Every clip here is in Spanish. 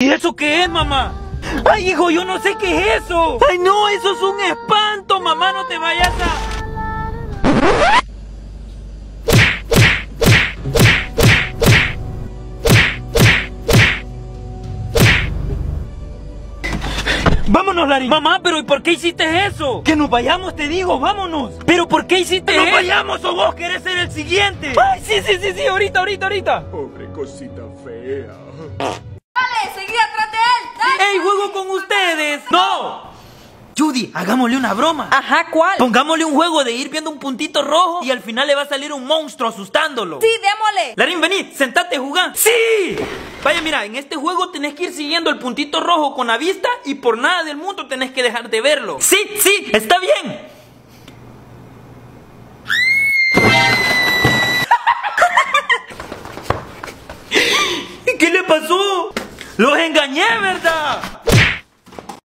¿Y eso qué es, mamá? Ay, hijo, yo no sé qué es eso. Ay, no, eso es un espanto, mamá, no te vayas a... Vámonos, Larín. Mamá, pero ¿y por qué hiciste eso? Que nos vayamos, te digo, vámonos. ¿Pero por qué hiciste eso? ¡Que nos vayamos o vos querés ser el siguiente! Ay, sí, sí, sí, sí, ahorita, ahorita, ahorita. Pobre cosita fea. ¡Dale, seguí atrás de él! ¡Dale! ¡Ey, juego con ustedes! ¡No! Judy, hagámosle una broma. Ajá, ¿cuál? Pongámosle un juego de ir viendo un puntito rojo y al final le va a salir un monstruo asustándolo. Sí, démosle. Larín, vení, sentate, jugá. ¡Sí! Vaya, mira, en este juego tenés que ir siguiendo el puntito rojo con la vista y por nada del mundo tenés que dejar de verlo. Sí, sí, está bien. ¿Qué le pasó? Los engañé, ¿verdad?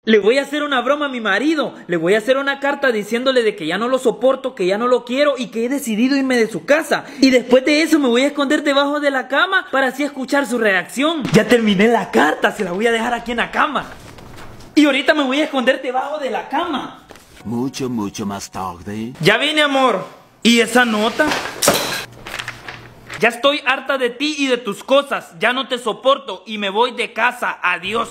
Le voy a hacer una broma a mi marido. Le voy a hacer una carta diciéndole de que ya no lo soporto, que ya no lo quiero y que he decidido irme de su casa. Y después de eso me voy a esconder debajo de la cama para así escuchar su reacción. Ya terminé la carta, se la voy a dejar aquí en la cama. Y ahorita me voy a esconder debajo de la cama. Mucho, mucho más tarde. Ya vine, amor. ¿Y esa nota? Ya estoy harta de ti y de tus cosas. Ya no te soporto y me voy de casa. Adiós.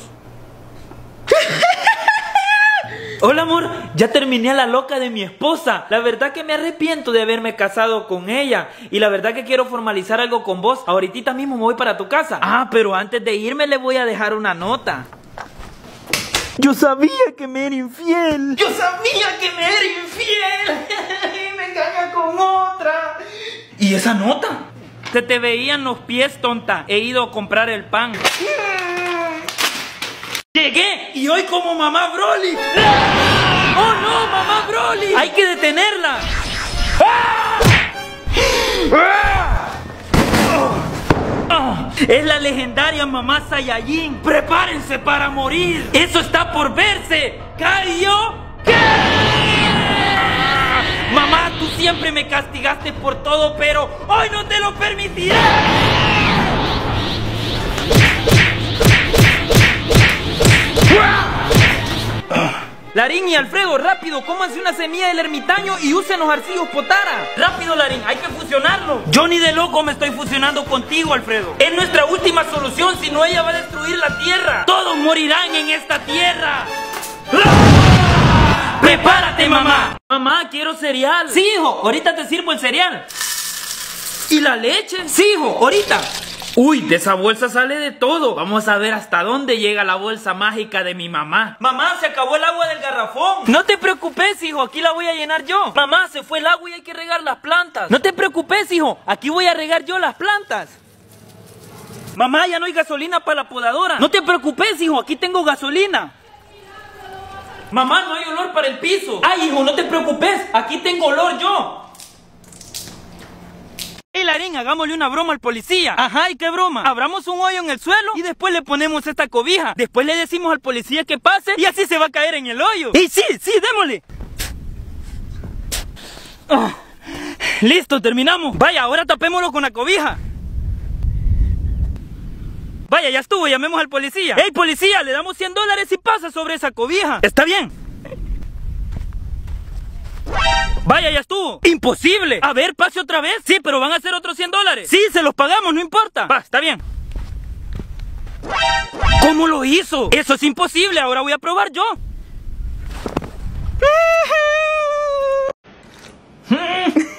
Hola amor, ya terminé a la loca de mi esposa. La verdad que me arrepiento de haberme casado con ella. Y la verdad que quiero formalizar algo con vos. Ahorita mismo me voy para tu casa. Ah, pero antes de irme le voy a dejar una nota. Yo sabía que me era infiel. Yo sabía que me era infiel. y me engaña con otra. ¿Y esa nota? Se te veían los pies, tonta. He ido a comprar el pan. Llegué y hoy como mamá Broly. ¡Oh no, mamá Broly! Hay que detenerla. ¡Ah! ¡Ah! Es la legendaria mamá Saiyajin. Prepárense para morir. Eso está por verse. ¡Cayó! Mamá, tú siempre me castigaste por todo, pero hoy no te lo permitiré. Larín y Alfredo, rápido, cómanse una semilla del ermitaño y usen los arcillos potara. Rápido, Larín, hay que fusionarlo. Yo ni de loco me estoy fusionando contigo, Alfredo. Es nuestra última solución, si no ella va a destruir la tierra. Todos morirán en esta tierra. ¡Prepárate, mamá! Mamá, quiero cereal. Sí, hijo, ahorita te sirvo el cereal. ¿Y la leche? Sí, hijo, ahorita. Uy, de esa bolsa sale de todo. Vamos a ver hasta dónde llega la bolsa mágica de mi mamá. Mamá, se acabó el agua del garrafón. No te preocupes, hijo, aquí la voy a llenar yo. Mamá, se fue el agua y hay que regar las plantas. No te preocupes, hijo, aquí voy a regar yo las plantas. Mamá, ya no hay gasolina para la podadora. No te preocupes, hijo, aquí tengo gasolina. Mamá, no hay olor para el piso. Ay, hijo, no te preocupes, aquí tengo olor yo. Hey, Larín, hagámosle una broma al policía. Ajá, ¿y qué broma? Abramos un hoyo en el suelo y después le ponemos esta cobija. Después le decimos al policía que pase y así se va a caer en el hoyo. Y sí, sí, démosle. Ah, listo, terminamos. Vaya, ahora tapémoslo con la cobija. Vaya, ya estuvo, llamemos al policía. ¡Ey, policía! Le damos 100 dólares y pasa sobre esa cobija. ¿Está bien? Vaya, ya estuvo. Imposible. A ver, pase otra vez. Sí, pero van a ser otros 100 dólares. Sí, se los pagamos, no importa. Va, está bien. ¿Cómo lo hizo? Eso es imposible. Ahora voy a probar yo.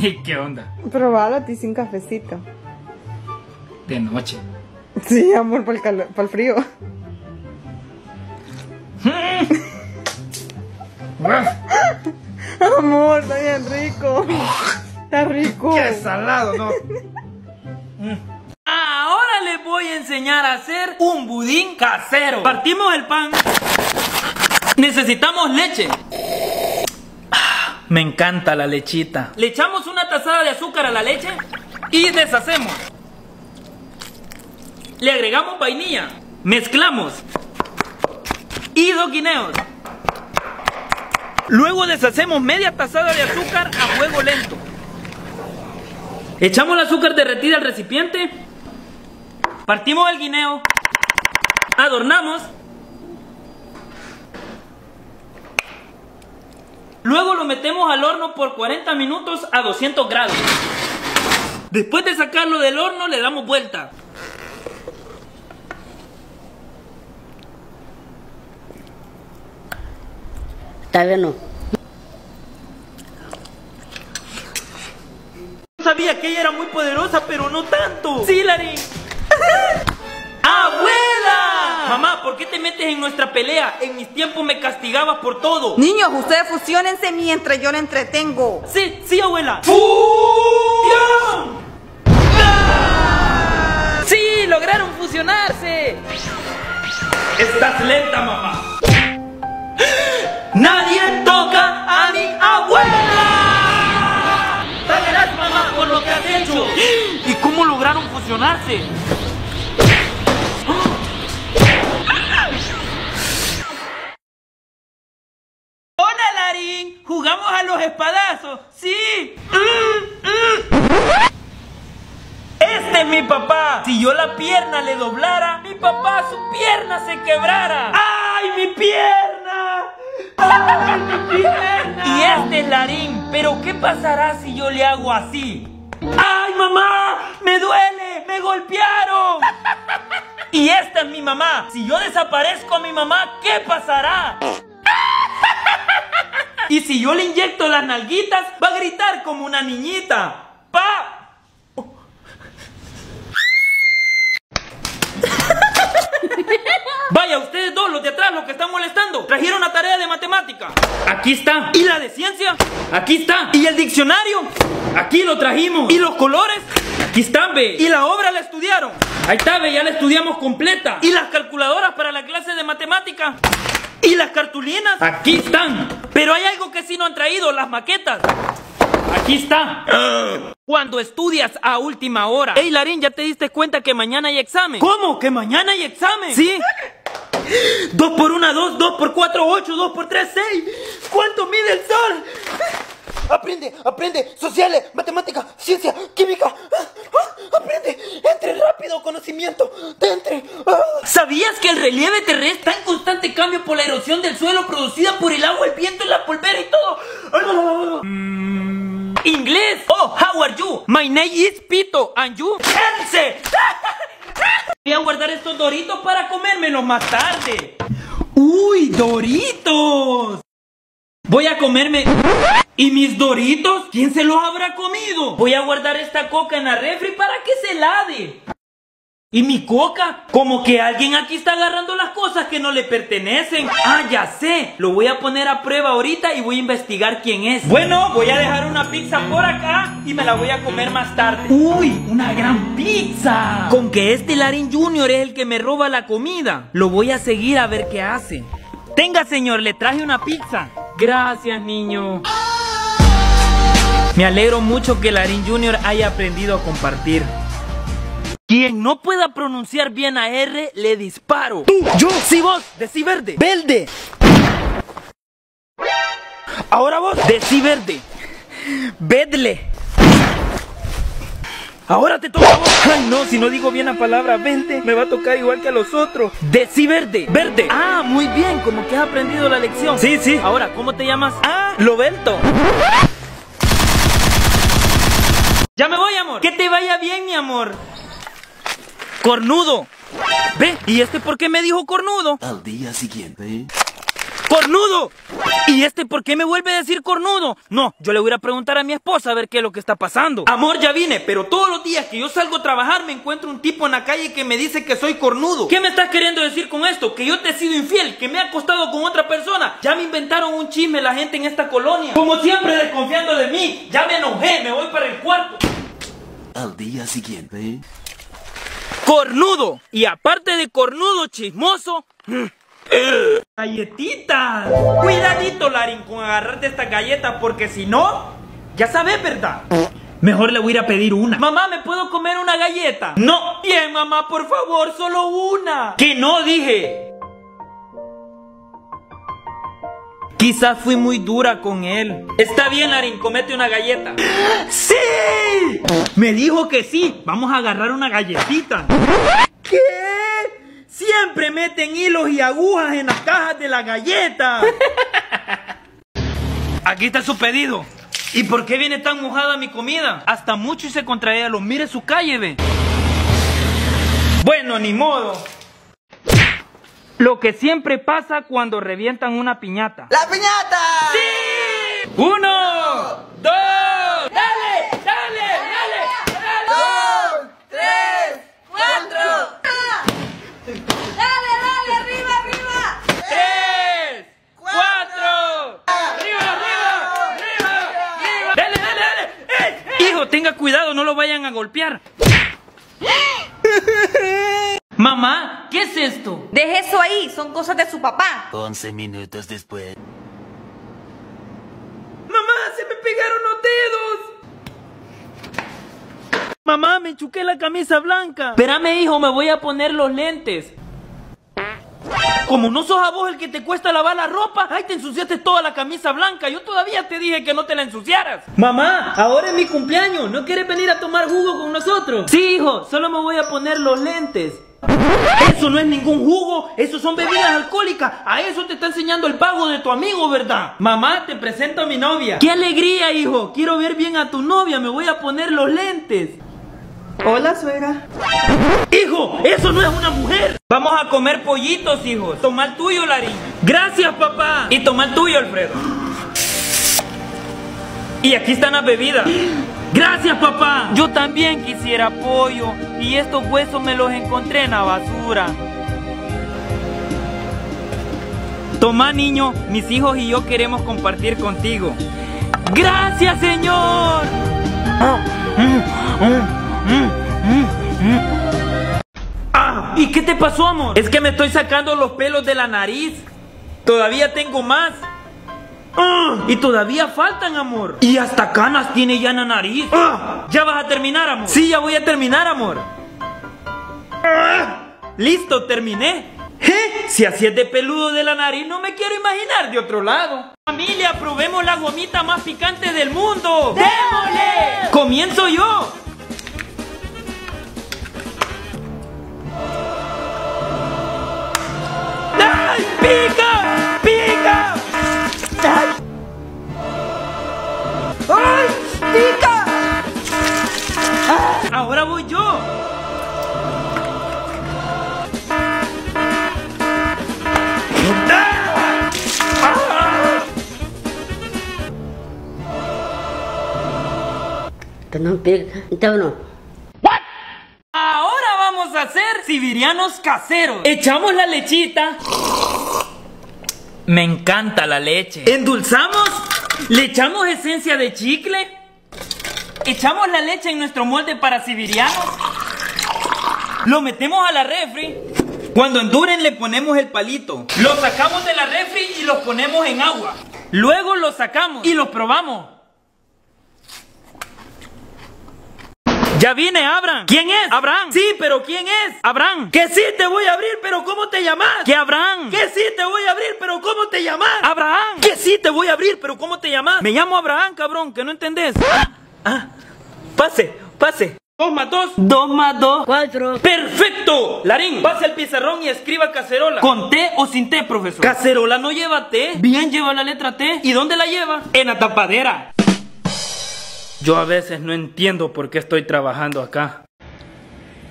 ¿Y qué onda? Probalo a ti sin cafecito. De noche. Sí, amor, para el, calor, para el frío. Amor, está bien rico. Está rico. ¡Qué salado, no! Ahora les voy a enseñar a hacer un budín casero. Partimos el pan. Necesitamos leche. Me encanta la lechita. ¿Le echamos una tazada de azúcar a la leche? Y deshacemos. Le agregamos vainilla. Mezclamos. Y dos guineos. Luego deshacemos media tazada de azúcar a fuego lento. Echamos el azúcar derretida al recipiente. Partimos el guineo. Adornamos. Luego lo metemos al horno por 40 minutos a 200 grados. Después de sacarlo del horno le damos vuelta. Está bueno. Sabía que ella era muy poderosa, pero no tanto. Sí, Larín. Mamá, ¿por qué te metes en nuestra pelea? En mis tiempos me castigabas por todo. Niños, ustedes fusionense mientras yo le entretengo. Sí, sí, abuela. ¡Fusión! ¡Sí! ¡Lograron fusionarse! Estás lenta, mamá. ¡Nadie toca a mi abuela! ¡Pagarás, mamá, por lo que has hecho! ¿Y cómo lograron fusionarse? Papá. Si yo la pierna le doblara, mi papá su pierna se quebrara. ¡Ay, mi pierna! ¡Ay, mi pierna! Y este es Larín. Pero ¿qué pasará si yo le hago así? ¡Ay, mamá! ¡Me duele! ¡Me golpearon! Y esta es mi mamá. Si yo desaparezco a mi mamá, ¿qué pasará? Y si yo le inyecto las nalguitas, va a gritar como una niñita. ¡Pa! Vaya, ustedes dos, los de atrás, los que están molestando, trajeron la tarea de matemática. Aquí está. ¿Y la de ciencia? Aquí está. ¿Y el diccionario? Aquí lo trajimos. ¿Y los colores? Aquí están, ve. ¿Y la obra la estudiaron? Ahí está, ve, ya la estudiamos completa. ¿Y las calculadoras para la clase de matemática? ¿Y las cartulinas? Aquí están. Pero hay algo que sí no han traído, las maquetas. Aquí está. Cuando estudias a última hora. Ey, Larín, ¿ya te diste cuenta que mañana hay examen? ¿Cómo? ¿Que mañana hay examen? Sí. 2 por 1, 2, 2 por 4, 8, 2 por 3, 6. ¿Cuánto mide el sol? Aprende, aprende, sociales, matemática, ciencia, química. Aprende, entre rápido, conocimiento, te entre. ¿Sabías que el relieve terrestre está en constante cambio por la erosión del suelo producida por el agua, el viento, la polvera y todo? Mm, Inglés. Oh, how are you? My name is Pito. And you? Else. Voy a guardar estos doritos para comérmelos más tarde. ¡Uy, doritos! Voy a comerme... ¿Y mis doritos? ¿Quién se los habrá comido? Voy a guardar esta coca en la refri para que se lade. ¿Y mi coca? Como que alguien aquí está agarrando las cosas que no le pertenecen. Ah, ya sé. Lo voy a poner a prueba ahorita y voy a investigar quién es. Bueno, voy a dejar una pizza por acá y me la voy a comer más tarde. ¡Uy! ¡Una gran pizza! Con que este Larín Junior es el que me roba la comida. Lo voy a seguir a ver qué hace. Tenga, señor, le traje una pizza. Gracias, niño. Me alegro mucho que Larín Junior haya aprendido a compartir. Quien no pueda pronunciar bien a R, le disparo. Tú, yo, sí vos, decí verde. Verde. Ahora vos, decí verde. Vedle. Ahora te toca a vos. Ay, no, si no digo bien la palabra vente, me va a tocar igual que a los otros. Decí verde. Verde. Ah, muy bien, como que has aprendido la lección. Sí, sí. Ahora, ¿cómo te llamas? Ah, Lobelto. Ya me voy, amor. Que te vaya bien, mi amor. Cornudo. Ve, ¿y este por qué me dijo cornudo? Al día siguiente, ¡Cornudo! ¿Y este por qué me vuelve a decir cornudo? No, yo le voy a ir a preguntar a mi esposa a ver qué es lo que está pasando. Amor, ya vine, pero todos los días que yo salgo a trabajar me encuentro un tipo en la calle que me dice que soy cornudo. ¿Qué me estás queriendo decir con esto? Que yo te he sido infiel, que me he acostado con otra persona. Ya me inventaron un chisme la gente en esta colonia. Como siempre desconfiando de mí. Ya me enojé, me voy para el cuarto. al día siguiente, cornudo. Y aparte de cornudo chismoso. ¡Galletitas! Cuidadito, Larín, con agarrarte esta galleta, porque si no, ya sabes, ¿verdad? Mejor le voy a ir a pedir una. Mamá, ¿me puedo comer una galleta? No. Bien, mamá, por favor, solo una. Que no, dije. Quizás fui muy dura con él. Está bien, Larín, comete una galleta. ¡Sí! Me dijo que sí. Vamos a agarrar una galletita. ¿Qué? Siempre meten hilos y agujas en las cajas de la galleta. Aquí está su pedido. ¿Y por qué viene tan mojada mi comida? Hasta mucho y se contrae lo mire su calle, ve. Bueno, ni modo. Lo que siempre pasa cuando revientan una piñata. ¡La piñata! ¡Sí! ¡Uno! ¡Dos! ¡Dale! ¡Dale! ¡Dale! ¡Dale! ¡Dos! ¡Tres! ¡Cuatro! ¡Dale, dale! ¡Arriba, arriba! ¡Tres! ¡Cuatro! ¡Arriba, arriba! ¡Arriba! ¡Arriba! ¡Dale, dale, dale! ¡Eh! Hijo, tenga cuidado, no lo vayan a golpear. Mamá, ¿qué es esto? Deje eso ahí, son cosas de su papá. 11 minutos después. ¡Mamá, se me pegaron los dedos! Mamá, me enchuqué la camisa blanca. Espérame, hijo, me voy a poner los lentes. Como no sos a vos el que te cuesta lavar la ropa, ay, te ensuciaste toda la camisa blanca. Yo todavía te dije que no te la ensuciaras. Mamá, ahora es mi cumpleaños. ¿No quieres venir a tomar jugo con nosotros? Sí, hijo, solo me voy a poner los lentes. Eso no es ningún jugo, eso son bebidas alcohólicas. A eso te está enseñando el pago de tu amigo, ¿verdad? Mamá, te presento a mi novia. ¡Qué alegría, hijo! Quiero ver bien a tu novia, me voy a poner los lentes. Hola, suegra. ¡Hijo! ¡Eso no es una mujer! Vamos a comer pollitos, hijo. Toma el tuyo, Larín. Gracias, papá. Y toma el tuyo, Alfredo. Y aquí están las bebidas. Gracias, papá. Yo también quisiera pollo. Y estos huesos me los encontré en la basura. Toma, niño. Mis hijos y yo queremos compartir contigo. Gracias, señor. Ah, ¿Y qué te pasó, amor? Es que me estoy sacando los pelos de la nariz. Todavía tengo más. Ah, y todavía faltan, amor. Y hasta canas tiene ya en la nariz. Ah, ¿Ya vas a terminar, amor? Sí, ya voy a terminar, amor. Ah, listo, terminé. ¿Eh? Si así es de peludo de la nariz, no me quiero imaginar de otro lado. Familia, probemos la gomita más picante del mundo. ¡Démosle! Comienzo yo. ¡Ay, pica! Tenang pig, ito no. Ahora vamos a hacer sibirianos caseros. Echamos la lechita. Me encanta la leche. Endulzamos. Le echamos esencia de chicle. Echamos la leche en nuestro molde para sibirianos. Lo metemos a la refri. Cuando enduren le ponemos el palito. Lo sacamos de la refri y los ponemos en agua. Luego los sacamos y los probamos. Ya vine, Abraham. ¿Quién es? Abraham. Sí, pero ¿quién es? Abraham. Que sí te voy a abrir, pero ¿cómo te llamas? Que Abraham. Que sí te voy a abrir, pero ¿cómo te llamas? Abraham. Que sí te voy a abrir, pero ¿cómo te llamas? Me llamo Abraham, cabrón, que no entendés. Ah, ah. Pase, pase. Dos más dos. Dos más dos. Cuatro. ¡Perfecto! Larín, pase el pizarrón y escriba cacerola. ¿Con T o sin T, profesor? Cacerola no lleva T. Bien, lleva la letra T. ¿Y dónde la lleva? En la tapadera. Yo a veces no entiendo por qué estoy trabajando acá.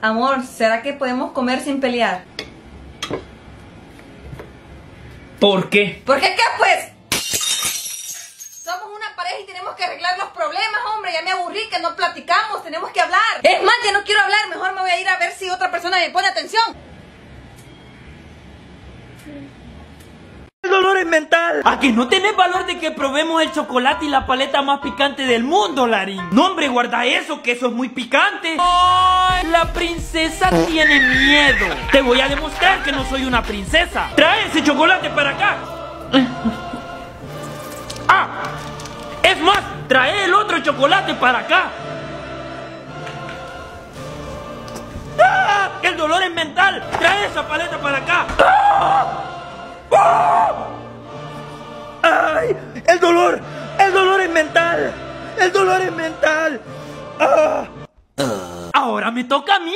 Amor, ¿será que podemos comer sin pelear? ¿Por qué? ¿Por qué qué, pues? Somos una pareja y tenemos que arreglar los problemas, hombre. Ya me aburrí que no platicamos, tenemos que hablar. Es más, ya no quiero hablar, mejor me voy a ir a ver si otra persona me pone atención. es mental. ¿A que no tenés valor de que probemos el chocolate y la paleta más picante del mundo, Larín? No, hombre, guarda eso, que eso es muy picante. La princesa tiene miedo. Te voy a demostrar que no soy una princesa. Trae ese chocolate para acá. ¡Ah! Es más, trae el otro chocolate para acá. ¡Ah! El dolor es mental. Trae esa paleta para acá. ¡Ah! ah. ¡Ay! ¡El dolor! ¡El dolor es mental! ¡El dolor es mental! ¡Ah! Ahora me toca a mí.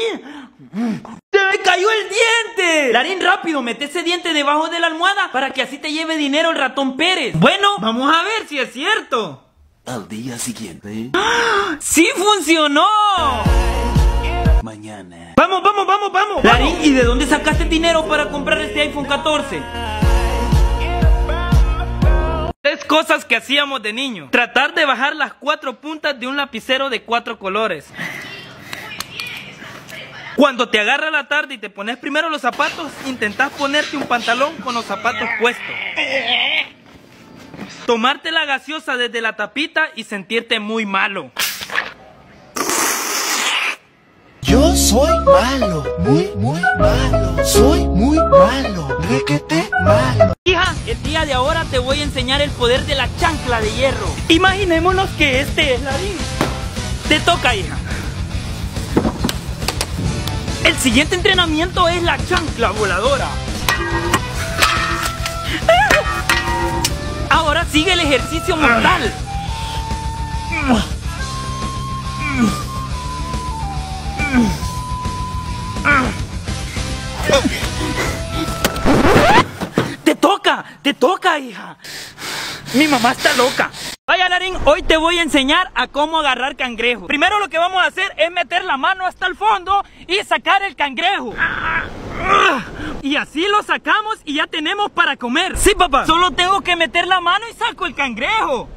¡Se me cayó el diente! Larín, rápido, mete ese diente debajo de la almohada para que así te lleve dinero el ratón Pérez. Bueno, vamos a ver si es cierto. Al día siguiente. ¡Sí funcionó! Mañana. Vamos, vamos, vamos, vamos. Larín, ¿y de dónde sacaste dinero para comprar este iPhone 14? Tres cosas que hacíamos de niño. Tratar de bajar las cuatro puntas de un lapicero de cuatro colores. Cuando te agarra la tarde y te pones primero los zapatos, intentás ponerte un pantalón con los zapatos puestos. Tomarte la gaseosa desde la tapita y sentirte muy malo. Yo soy malo, muy, muy malo. Soy muy malo, requete malo. Hija, el día de ahora te voy a enseñar el poder de la chancla de hierro. Imaginémonos que este es Larín. Te toca, hija. El siguiente entrenamiento es la chancla voladora. Ahora sigue el ejercicio mortal. Te toca, te toca, hija. Mi mamá está loca. Vaya, Larín, hoy te voy a enseñar a cómo agarrar cangrejo. Primero lo que vamos a hacer es meter la mano hasta el fondo y sacar el cangrejo. Y así lo sacamos y ya tenemos para comer. Sí, papá. Solo tengo que meter la mano y saco el cangrejo.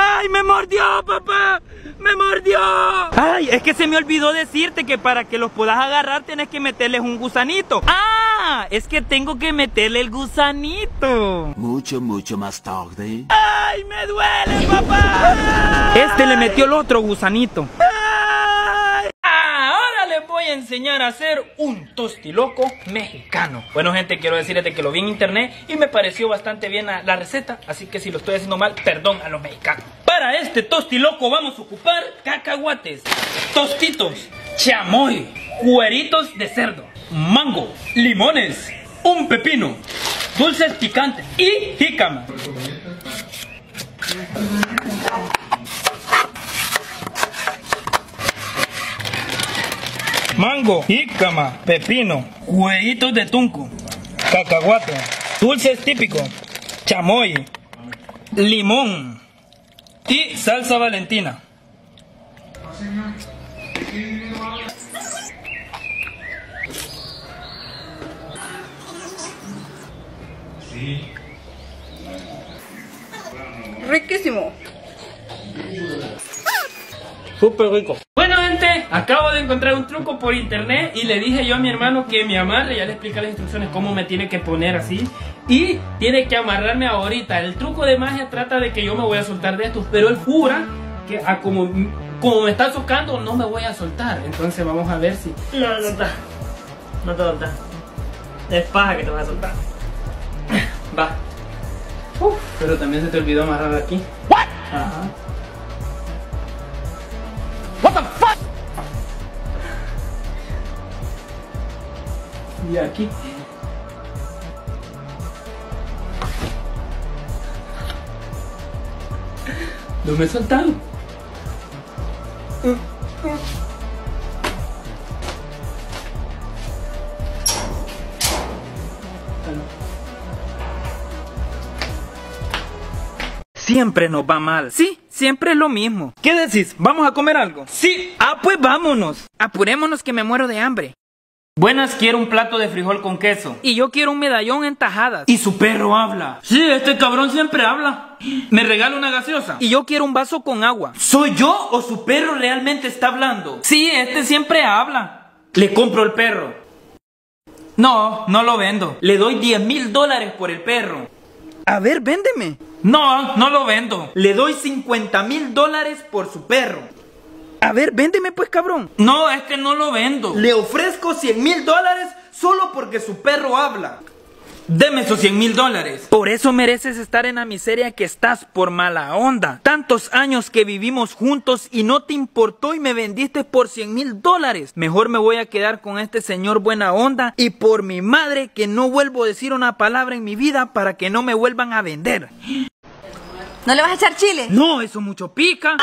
¡Ay, me mordió, papá! ¡Me mordió! Ay, es que se me olvidó decirte que para que los puedas agarrar tienes que meterles un gusanito. ¡Ah! Es que tengo que meterle el gusanito. Mucho, mucho más tarde. ¡Ay, me duele, papá! Este le metió el otro gusanito. ¡Ay! Voy a enseñar a hacer un tostiloco mexicano. Bueno, gente, quiero decirles de que lo vi en internet y me pareció bastante bien la, la receta. Así que si lo estoy haciendo mal, perdón a los mexicanos. Para este tostiloco vamos a ocupar cacahuates, tostitos, chamoy, cueritos de cerdo, mango, limones, un pepino, dulces picantes y jícama. Mango, jícama, pepino, huevitos de tunco, cacahuate, dulces típicos, chamoy, limón y salsa valentina. Riquísimo. Súper rico. Acabo de encontrar un truco por internet y le dije yo a mi hermano que me amarre. Ya le expliqué las instrucciones cómo me tiene que poner así. Y tiene que amarrarme ahorita. El truco de magia trata de que yo me voy a soltar de estos, pero él jura que a como, como me está tocando no me voy a soltar. Entonces vamos a ver si. No, no está. No te soltás. Es paja que te vas a soltar. Va. Uf, pero también se te olvidó amarrar aquí. ¿What? Ajá. Y aquí. No me he soltado. Siempre nos va mal. Sí, siempre es lo mismo. ¿Qué decís? ¿Vamos a comer algo? Sí. Ah, pues vámonos. Apurémonos que me muero de hambre. Buenas, quiero un plato de frijol con queso. Y yo quiero un medallón en tajadas. Y su perro habla. Sí, este cabrón siempre habla. ¿Me regala una gaseosa? Y yo quiero un vaso con agua. ¿Soy yo o su perro realmente está hablando? Sí, este siempre habla. Le compro el perro. No, no lo vendo. Le doy 10 mil dólares por el perro. A ver, véndeme. No, no lo vendo. Le doy 50 mil dólares por su perro. A ver, véndeme pues, cabrón. No, es que no lo vendo. Le ofrezco 100 mil dólares solo porque su perro habla. Deme esos 100 mil dólares. Por eso mereces estar en la miseria que estás por mala onda. Tantos años que vivimos juntos y no te importó y me vendiste por 100 mil dólares. Mejor me voy a quedar con este señor buena onda y por mi madre que no vuelvo a decir una palabra en mi vida para que no me vuelvan a vender. ¿No le vas a echar chile? No, eso mucho pica.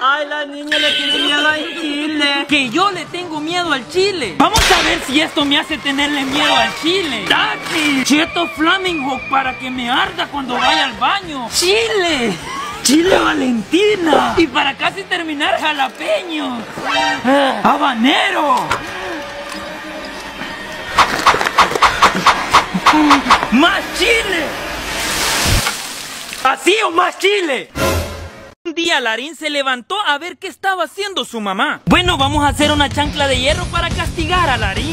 Ay, la niña le tiene miedo al chile. Que yo le tengo miedo al chile. Vamos a ver si esto me hace tenerle miedo al chile. ¡Taki! Cheto Flamingo para que me arda cuando vaya al baño. ¡Chile! Chile Valentina. Y para casi terminar, jalapeño. Ah, Habanero. ¡Más chile! ¿Así o más chile? Un día Larín se levantó a ver qué estaba haciendo su mamá. Bueno, vamos a hacer una chancla de hierro para castigar a Larín.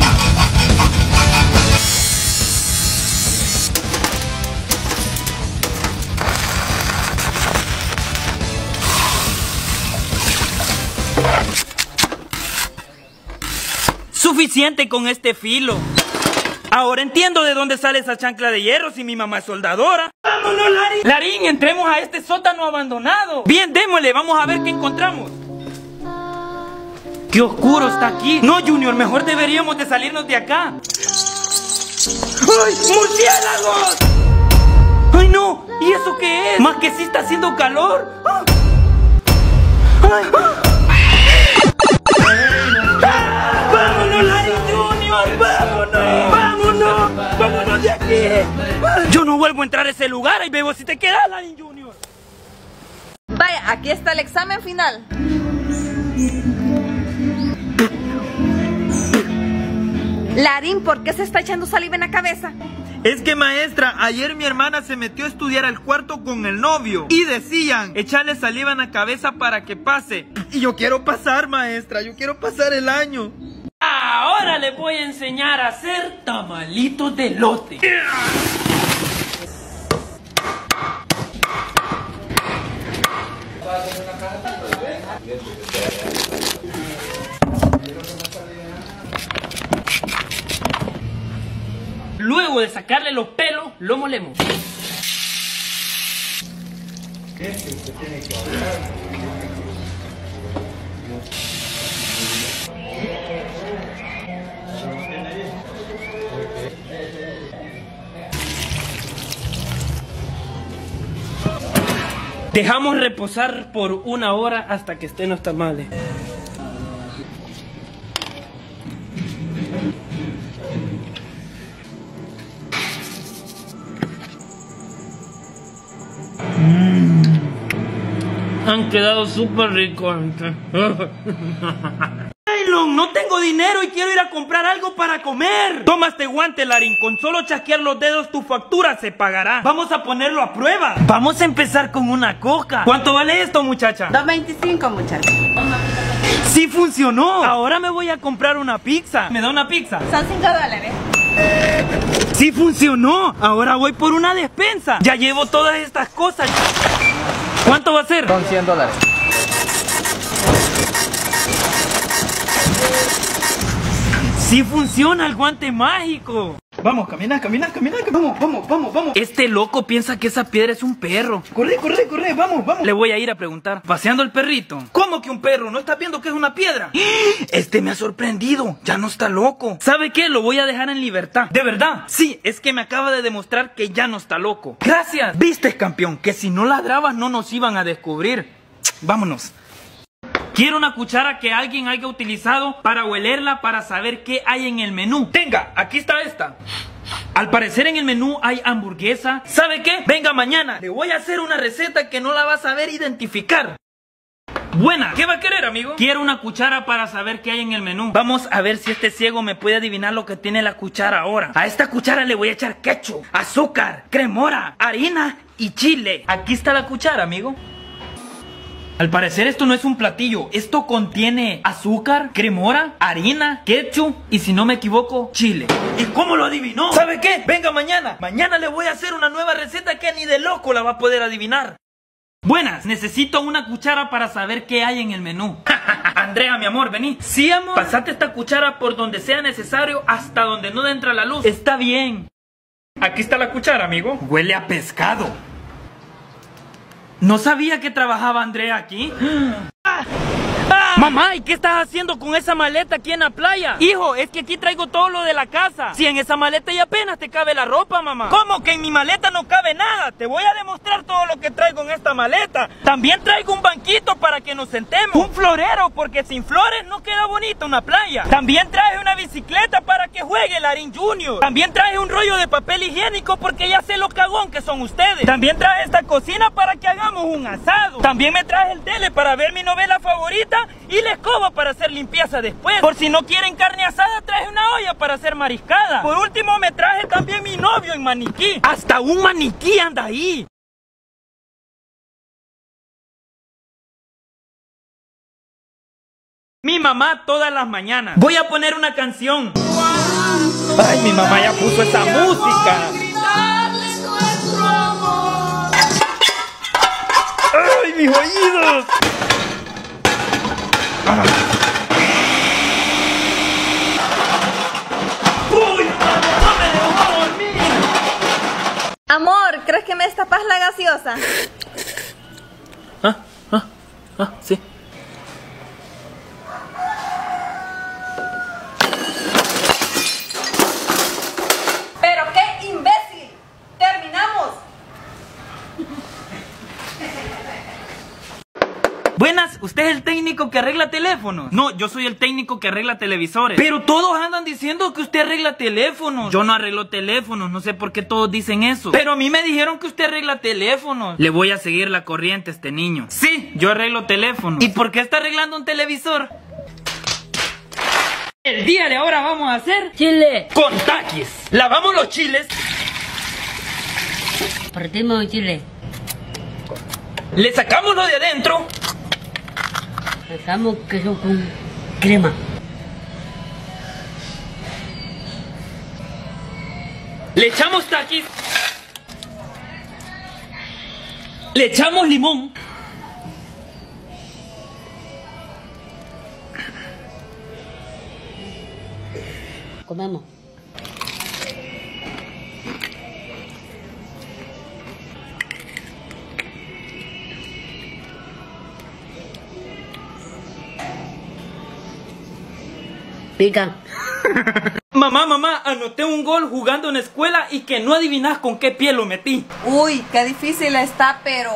Suficiente con este filo. Ahora entiendo de dónde sale esa chancla de hierro si mi mamá es soldadora. ¡Vámonos, Larín! Larín, entremos a este sótano abandonado. Bien, démosle, vamos a ver qué encontramos. ¡Qué oscuro está aquí! No, Junior, mejor deberíamos de salirnos de acá. ¡Ay, murciélagos! ¡Ay, no! ¿Y eso qué es? Más que sí está haciendo calor. ¡Ah! ¡Ay! Yo no vuelvo a entrar a ese lugar y veo si te quedas, Larín Junior. Vaya, aquí está el examen final. Larín, ¿por qué se está echando saliva en la cabeza? Es que maestra, ayer mi hermana se metió a estudiar al cuarto con el novio y decían echarle saliva en la cabeza para que pase. Y yo quiero pasar, maestra, yo quiero pasar el año. Ahora le voy a enseñar a hacer tamalitos de lote. Luego de sacarle los pelos, lo molemos. Dejamos reposar por una hora hasta que estén los tamales. Han quedado súper ricos. No tengo dinero y quiero ir a comprar algo para comer. Toma este guante, Larín. Con solo chasquear los dedos tu factura se pagará. Vamos a ponerlo a prueba. Vamos a empezar con una coca. ¿Cuánto vale esto, muchacha? 2.25, muchachos. Sí funcionó. Ahora me voy a comprar una pizza. ¿Me da una pizza? Son 5 dólares. Sí funcionó. Ahora voy por una despensa. Ya llevo todas estas cosas. ¿Cuánto va a ser? Son 100 dólares. Sí funciona el guante mágico. Vamos, camina, camina, camina. Vamos, vamos, vamos, vamos. Este loco piensa que esa piedra es un perro. Corre, corre, corre. Vamos, vamos. Le voy a ir a preguntar. Paseando el perrito. ¿Cómo que un perro? ¿No estás viendo que es una piedra? Este me ha sorprendido. Ya no está loco. ¿Sabe qué? Lo voy a dejar en libertad. ¿De verdad? Sí, es que me acaba de demostrar que ya no está loco. Gracias. Viste, campeón, que si no ladrabas no nos iban a descubrir. Vámonos. Quiero una cuchara que alguien haya utilizado para huelerla para saber qué hay en el menú. Tenga, aquí está esta. Al parecer en el menú hay hamburguesa. ¿Sabe qué? Venga mañana. Le voy a hacer una receta que no la va a saber identificar. Buena. ¿Qué va a querer, amigo? Quiero una cuchara para saber qué hay en el menú. Vamos a ver si este ciego me puede adivinar lo que tiene la cuchara ahora. A esta cuchara le voy a echar ketchup, azúcar, cremora, harina y chile. Aquí está la cuchara, amigo. Al parecer esto no es un platillo, esto contiene azúcar, cremora, harina, ketchup y si no me equivoco, chile. ¿Y cómo lo adivinó? ¿Sabe qué? Venga mañana. Mañana le voy a hacer una nueva receta que ni de loco la va a poder adivinar. Buenas, necesito una cuchara para saber qué hay en el menú. Andrea, mi amor, vení. Sí, amor. Pasate esta cuchara por donde sea necesario hasta donde no entra la luz. Está bien. Aquí está la cuchara, amigo. Huele a pescado. No sabía que trabajaba Andrea aquí. Mamá, ¿y qué estás haciendo con esa maleta aquí en la playa? Hijo, es que aquí traigo todo lo de la casa. Si en esa maleta ya apenas te cabe la ropa, mamá. ¿Cómo que en mi maleta no cabe nada? Te voy a demostrar todo lo que traigo en esta maleta. También traigo un banquito para que nos sentemos. Un florero, porque sin flores no queda bonita una playa. También traje una bicicleta para que juegue Larín Junior. También traje un rollo de papel higiénico porque ya sé lo cagón que son ustedes. También traje esta cocina para que hagamos un asado. También me traje el tele para ver mi novela favorita y la escoba para hacer limpieza después. Por si no quieren carne asada, traje una olla para hacer mariscada. Por último, me traje también mi novio en maniquí. Hasta un maniquí anda ahí. Mi mamá todas las mañanas. Voy a poner una canción. Ay, mi mamá ya puso esa música. ¡Ay, mis oídos! Amor, ¿crees que me destapas la gaseosa? Ah, ah, ah, sí. ¡Pero qué imbécil! ¡Terminamos! Buenas, ¿usted es el técnico que arregla teléfonos? No, yo soy el técnico que arregla televisores. Pero todos andan diciendo que usted arregla teléfonos. Yo no arreglo teléfonos, no sé por qué todos dicen eso. Pero a mí me dijeron que usted arregla teléfonos. Le voy a seguir la corriente a este niño. Sí, yo arreglo teléfonos. ¿Y por qué está arreglando un televisor? El día de ahora vamos a hacer Chile. con taquis. Lavamos los chiles, Partimos Chile. le sacamos lo de adentro, Hacemos queso con crema. le echamos taquis, le echamos limón. Comemos. Pican. Mamá, mamá, anoté un gol jugando en escuela y que no adivinas con qué pie lo metí. Uy, qué difícil está, pero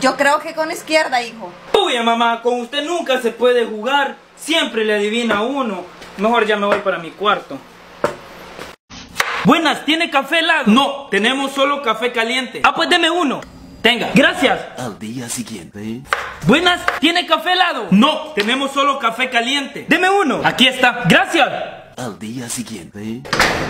yo creo que con izquierda, hijo. Uy, mamá, con usted nunca se puede jugar. Siempre le adivina uno. Mejor ya me voy para mi cuarto. Buenas, ¿tiene café helado? No, tenemos solo café caliente. Ah, pues deme uno. Tenga, gracias. Al día siguiente. Buenas, ¿tiene café helado? No, tenemos solo café caliente. Deme uno. Aquí está. Gracias. Al día siguiente.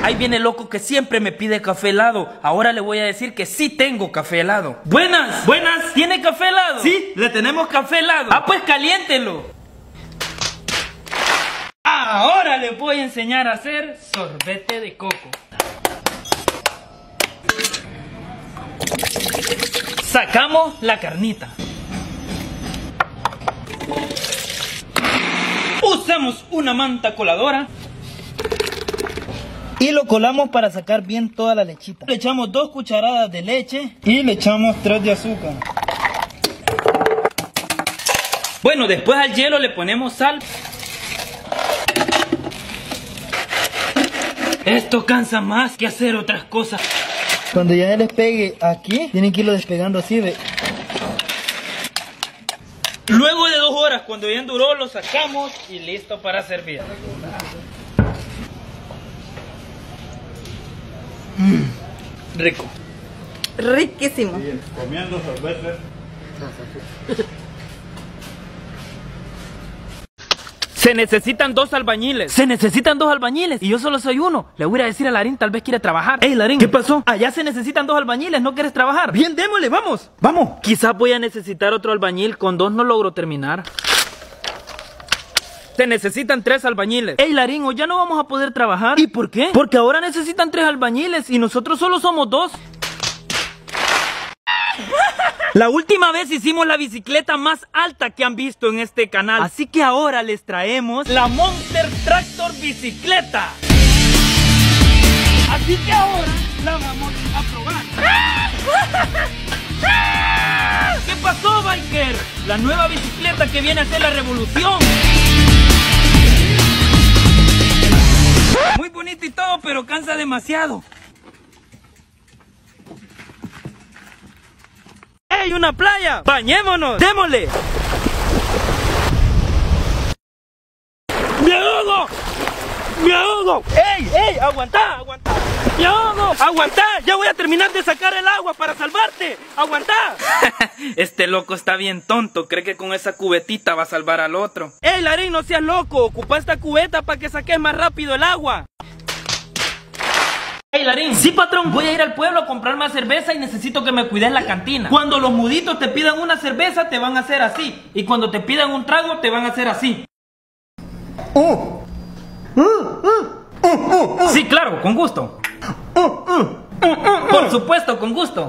Ahí viene el loco que siempre me pide café helado. Ahora le voy a decir que sí tengo café helado. Buenas, buenas, ¿tiene café helado? Sí, le tenemos café helado. Ah, pues caliéntelo. Ahora le voy a enseñar a hacer sorbete de coco. Sacamos la carnita. Usamos una manta coladora. Y lo colamos para sacar bien toda la lechita. Le echamos dos cucharadas de leche y le echamos tres de azúcar. Bueno, después al hielo le ponemos sal. Esto cansa más que hacer otras cosas. Cuando ya les pegue aquí, tienen que irlo despegando así de... Luego de dos horas, cuando ya enduró, lo sacamos y listo para servir. Mm, rico. Riquísimo. Se necesitan dos albañiles. Se necesitan dos albañiles. Y yo solo soy uno. Le voy a decir a Larín, tal vez quiere trabajar. Ey, Larín. ¿Qué pasó? Allá se necesitan dos albañiles. ¿No quieres trabajar? Bien, démosle, vamos. Vamos. Quizás voy a necesitar otro albañil. Con dos no logro terminar. Se necesitan tres albañiles. Ey, Larín, ¿o ya no vamos a poder trabajar? ¿Y por qué? Porque ahora necesitan tres albañiles y nosotros solo somos dos. La última vez hicimos la bicicleta más alta que han visto en este canal. Así que ahora les traemos la Monster Tractor Bicicleta. Así que ahora la vamos a probar. ¿Qué pasó, Biker? La nueva bicicleta que viene a hacer la revolución. Muy bonito y todo, pero cansa demasiado. ¡Ey, una playa! ¡Bañémonos! ¡Démosle! ¡Me ahogo! ¡Me ahogo! ¡Ey, ey! ¡Aguantá, aguantá! ¡Me ahogo! ¡Aguantá! ¡Ya voy a terminar de sacar el agua para salvarte! ¡Aguantá! este loco está bien tonto. Cree que con esa cubetita va a salvar al otro. ¡Ey, Larín, no seas loco! Ocupa esta cubeta para que saques más rápido el agua. Hey Larín, sí patrón, voy a ir al pueblo a comprar más cerveza y necesito que me cuides la cantina. Cuando los muditos te pidan una cerveza te van a hacer así y cuando te pidan un trago te van a hacer así. Sí, claro, con gusto. Por supuesto, con gusto.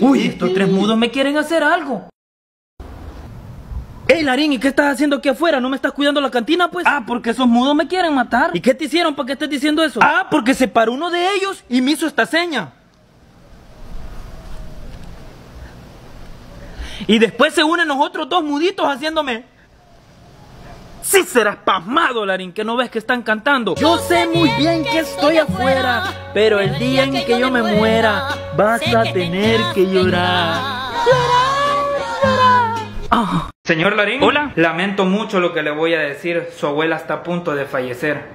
Uy, estos tres mudos me quieren hacer algo. Ey, Larín, ¿y qué estás haciendo aquí afuera? ¿No me estás cuidando la cantina, pues? Ah, porque esos mudos me quieren matar. ¿Y qué te hicieron para que estés diciendo eso? Ah, porque se paró uno de ellos y me hizo esta seña. Y después se unen los otros dos muditos haciéndome... Sí serás pasmado, Larín, que no ves que están cantando. Yo sé muy bien que estoy afuera, pero el día en que yo me muera, vas a tener que llorar. Señor Larín. Hola. Lamento mucho lo que le voy a decir. Su abuela está a punto de fallecer.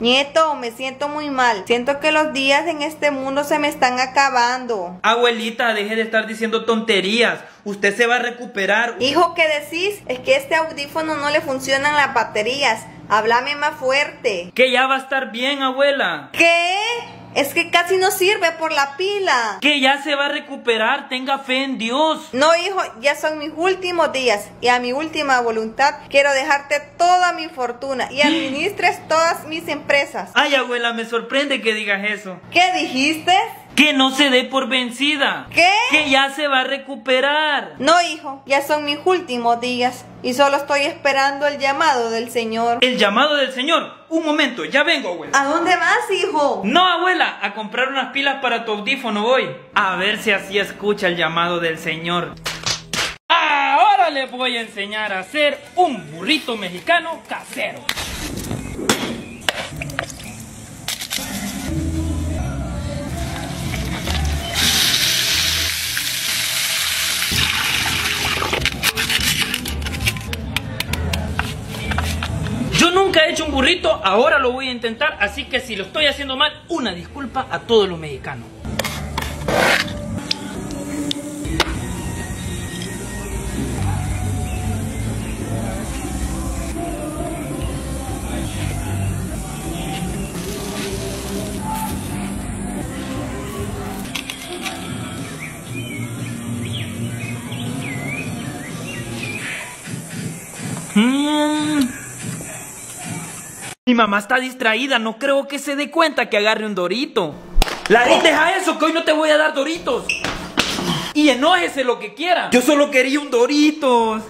Nieto, me siento muy mal. Siento que los días en este mundo se me están acabando. Abuelita, deje de estar diciendo tonterías. Usted se va a recuperar. Hijo, ¿qué decís? Es que este audífono no le funcionan las baterías. Háblame más fuerte. Que ya va a estar bien, abuela. ¿Qué? Es que casi no sirve por la pila. Que ya se va a recuperar. Tenga fe en Dios. No, hijo, ya son mis últimos días y a mi última voluntad quiero dejarte toda mi fortuna y administres todas mis empresas. Ay, abuela, me sorprende que digas eso. ¿Qué dijiste? Que no se dé por vencida. ¿Qué? Que ya se va a recuperar. No, hijo, ya son mis últimos días y solo estoy esperando el llamado del Señor. ¿El llamado del Señor? Un momento, ya vengo, abuela. ¿A dónde vas, hijo? No, abuela, a comprar unas pilas para tu audífono voy. A ver si así escucha el llamado del Señor. Ahora le voy a enseñar a hacer un burrito mexicano casero. Yo nunca he hecho un burrito, ahora lo voy a intentar, así que si lo estoy haciendo mal, una disculpa a todos los mexicanos. Mamá está distraída, no creo que se dé cuenta que agarre un dorito. Larín, deja eso, que hoy no te voy a dar doritos. Y enójese lo que quiera. Yo solo quería un doritos.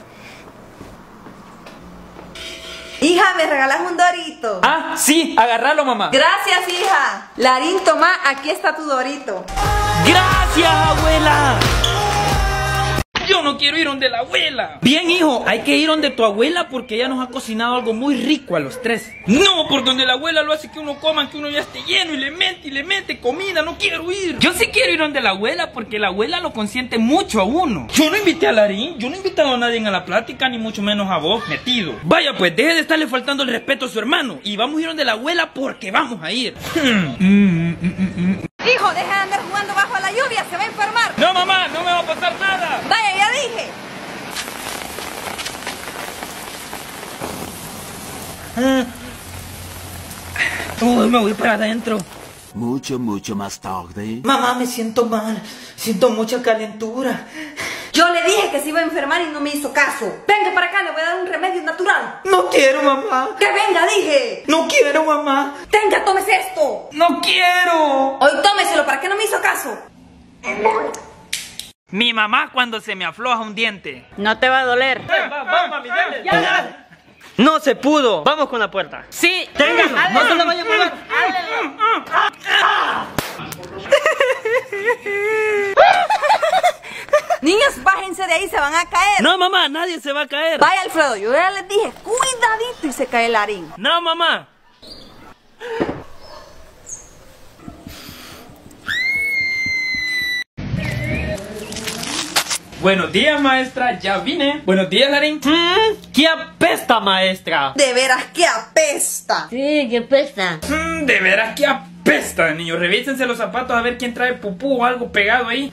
Hija, ¿me regalas un dorito? Ah, sí, agárralo, mamá. Gracias, hija. Larín, toma, aquí está tu dorito. Gracias, abuela. Yo no quiero ir donde la abuela. Bien, hijo, hay que ir donde tu abuela porque ella nos ha cocinado algo muy rico a los tres. No, por donde la abuela lo hace que uno coma, que uno ya esté lleno y le mete y le mete comida. No quiero ir. Yo sí quiero ir donde la abuela porque la abuela lo consiente mucho a uno. Yo no invité a Larín, yo no he invitado a nadie a la plática, ni mucho menos a vos, metido. Vaya, pues deje de estarle faltando el respeto a su hermano y vamos a ir donde la abuela porque vamos a ir. Hijo, deja de andar jugando bajo la lluvia, se va a enfermar. No, mamá, no me va a pasar nada. Vaya, ya dije. Me voy para adentro. Mucho, mucho más tarde. Mamá, me siento mal. Siento mucha calentura. Yo le dije que se iba a enfermar y no me hizo caso. Venga para acá, le voy a dar un remedio natural. No quiero, mamá. Que venga, dije. No quiero, mamá. Tenga, tómese esto. No quiero. Hoy tómeselo, ¿para qué no me hizo caso? Mi mamá cuando se me afloja un diente. No te va a doler. Va, va, mami, dale. No se pudo. Vamos con la puerta. Sí. Tenga, no se la vaya a mover. Niños, bájense de ahí, se van a caer. No, mamá, nadie se va a caer. Vaya, Alfredo, yo ya les dije, cuidadito y se cae el harín. No, mamá. Buenos días, maestra. Ya vine. Buenos días, Larín. Mm, ¡Qué apesta, maestra! De veras que apesta. Sí, qué pesta. Mm, de veras que apesta, niños. Revísense los zapatos a ver quién trae pupú o algo pegado ahí.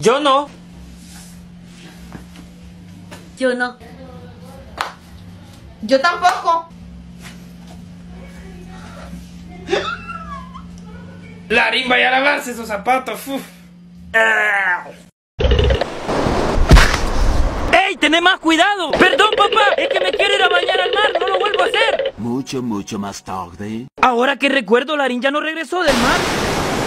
Yo no. Yo no. Yo tampoco. Larín, vaya a lavarse esos zapatos. Uf. ¡Ey! ¡Tened más cuidado! Perdón, papá. Es que me quiero ir a bañar al mar. No lo vuelvo a hacer. Mucho, mucho más tarde. Ahora que recuerdo, Larín ya no regresó del mar.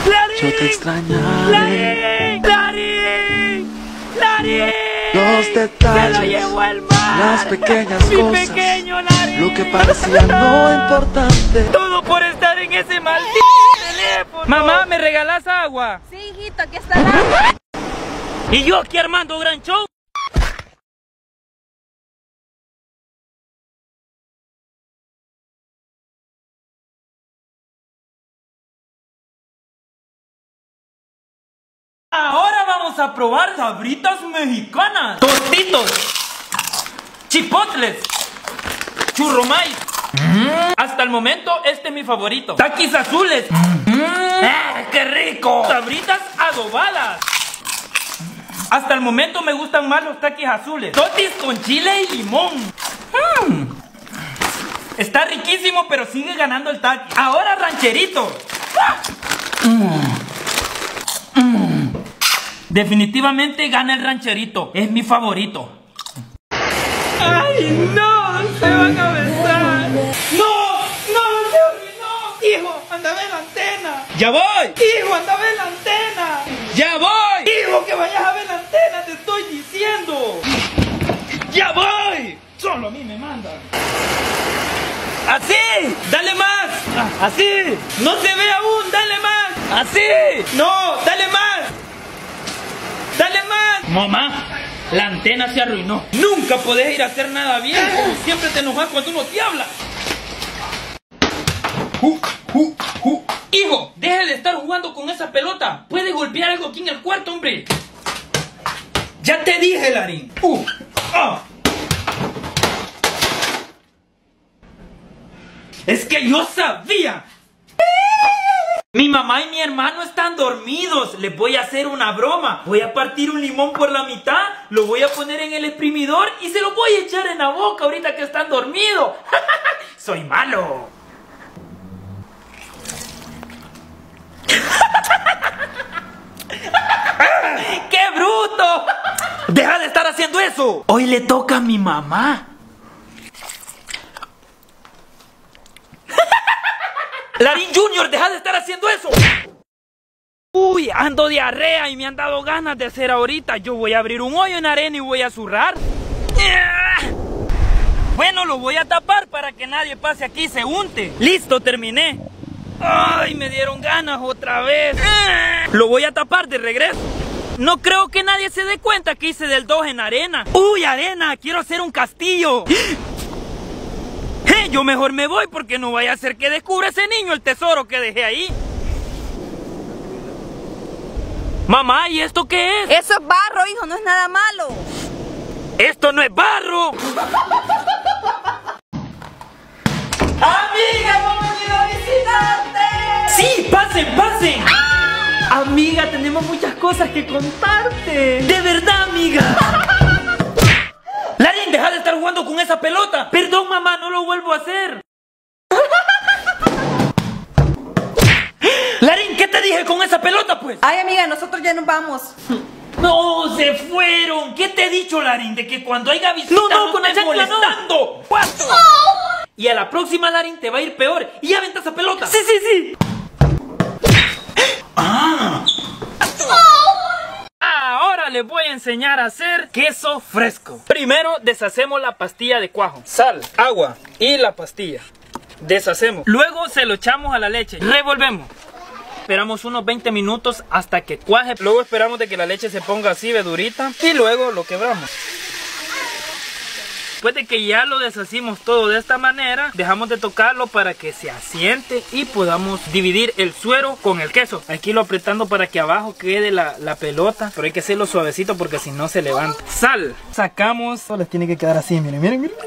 ¡Larín! Yo te extrañaré. ¡Larín! ¡Larín! ¡Larín! Los ¡Se lo detalles, llevó el mar! las pequeñas ¡Mi cosas, pequeño Larín! lo que parecía no importante. Todo por estar en ese maldito Mamá, ¿me regalas agua? Sí, hijito, aquí está el agua. Y yo aquí armando gran show. Ahora vamos a probar sabritas mexicanas. Tostitos. Chipotles. Churromais. Hasta el momento este es mi favorito. Taquis azules. ¡Ah, ¡Qué rico! Sabritas adobadas. Hasta el momento me gustan más los taquis azules. Totis con chile y limón. Mm. Está riquísimo, pero sigue ganando el taqui. Ahora rancherito. Mm. Mm. Definitivamente gana el rancherito. Es mi favorito. ¡Ay, no! ¡Se van a besar! ¡No! ¡No! ¡Se arruinó! ¡Hijo, anda a ver la antena! ¡Ya voy! ¡Hijo, anda a ver la antena! ¡Ya voy! ¡Hijo, que vayas a ver la antena! ¡Te estoy diciendo! ¡Ya voy! Solo a mí me mandan. ¡Así! ¡Dale más! Ah, ¡Así! ¡No se ve aún! ¡Dale más! ¡Así! ¡No! ¡Dale más! ¡Dale más! Mamá, la antena se arruinó. Nunca podés ir a hacer nada bien. Como siempre te enojas cuando uno te habla. Hijo, deje de estar jugando con esa pelota. Puede golpear algo aquí en el cuarto, hombre. Ya te dije, Larín. Uh, ah. Es que yo sabía. Mi mamá y mi hermano están dormidos. Les voy a hacer una broma. Voy a partir un limón por la mitad, lo voy a poner en el exprimidor y se lo voy a echar en la boca ahorita que están dormidos. Soy malo. ¡Qué bruto! ¡Deja de estar haciendo eso! Hoy le toca a mi mamá. Larín Junior, deja de estar haciendo eso. Uy, ando diarrea y me han dado ganas de hacer ahorita. Yo voy a abrir un hoyo en arena y voy a zurrar. Bueno, lo voy a tapar para que nadie pase aquí y se unte. Listo, terminé. Ay, me dieron ganas otra vez. Lo voy a tapar de regreso. No creo que nadie se dé cuenta que hice del 2 en arena. Uy, arena, quiero hacer un castillo. Eh, yo mejor me voy porque no vaya a ser que descubra ese niño el tesoro que dejé ahí. Mamá, ¿y esto qué es? Eso es barro, hijo, no es nada malo. ¡Esto no es barro! ¡Amiga, vamos ¡Sí, pasen, pasen! Amiga, tenemos muchas cosas que contarte. ¡De verdad, amiga! Larín, deja de estar jugando con esa pelota. Perdón, mamá, no lo vuelvo a hacer. Larín, ¿qué te dije con esa pelota, pues? Ay, amiga, nosotros ya nos vamos. No, se fueron. ¿Qué te he dicho, Larín? De que cuando haya visita No, no, con estés chancla no. molestando. ¡Cuatro! Y a la próxima, Larín, te va a ir peor. Y ya venta esa pelota. Sí, sí, sí. Ah. Ahora les voy a enseñar a hacer queso fresco. Primero deshacemos la pastilla de cuajo, sal, agua y la pastilla. Deshacemos. Luego se lo echamos a la leche. Revolvemos. Esperamos unos 20 minutos hasta que cuaje. Luego esperamos de que la leche se ponga así, vedurita. Y luego lo quebramos. Después de que ya lo deshacimos todo de esta manera, dejamos de tocarlo para que se asiente y podamos dividir el suero con el queso. Aquí lo apretando para que abajo quede la, la pelota, pero hay que hacerlo suavecito porque si no se levanta. Sal, sacamos les tiene que quedar así, miren, miren, miren.